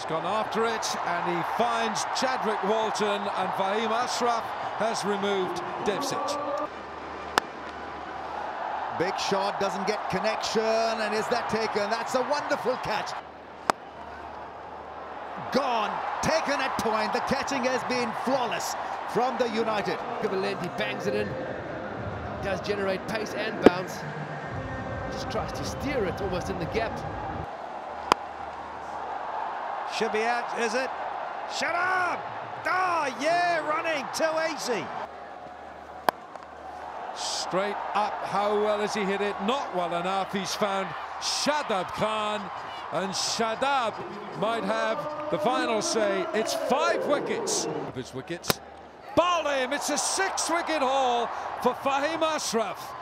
He's gone after it and he finds Chadwick Walton and Faheem Ashraf has removed Devcic. Big shot, doesn't get connection, and is that taken? That's a wonderful catch. Gone, taken at point. The catching has been flawless from the United. Equivalent, he bangs it in. Does generate pace and bounce. Just tries to steer it almost in the gap. Should be out, is it? Shut up! Oh, yeah, running, too easy. Straight up, how well has he hit it? Not well enough. He's found Shadab Khan, and Shadab might have the final say. It's five wickets his wickets. Ball him. It's a six-wicket haul for Faheem Ashraf.